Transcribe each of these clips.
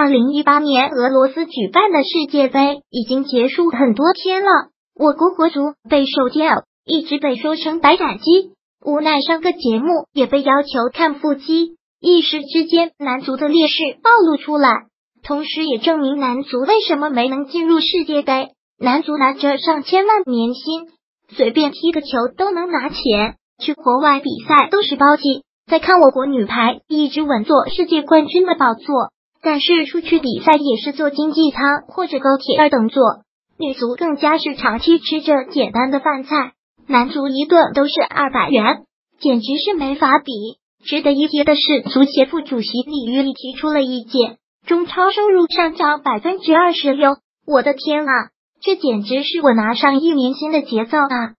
二零一八年俄罗斯举办的世界杯已经结束很多天了，我国国足备受煎熬，一直被说成白斩鸡，无奈上个节目也被要求看腹肌，一时之间男足的劣势暴露出来，同时也证明男足为什么没能进入世界杯。男足拿着上千万年薪，随便踢个球都能拿钱，去国外比赛都是包机。再看我国女排，一直稳坐世界冠军的宝座，但是出去比赛也是坐经济舱或者高铁二等座。女足更加是长期吃着简单的饭菜，男足一顿都是二百元，简直是没法比。值得一提的是，足协副主席李玉丽提出了意见，中超收入上涨百分之二十六。我的天啊，这简直是我拿上一年薪的节奏啊！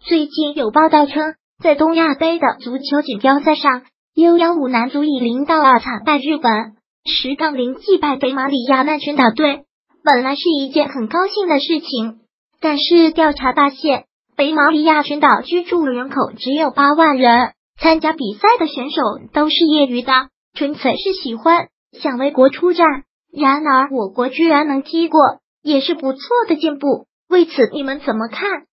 最近有报道称。在东亚杯的足球锦标赛上，U 幺五男足以零到二惨败日本，十杠零击败北马里亚纳群岛队。本来是一件很高兴的事情，但是调查发现，北马里亚群岛居住人口只有八万人，参加比赛的选手都是业余的，纯粹是喜欢想为国出战。然而我国居然能踢过，也是不错的进步。为此，你们怎么看？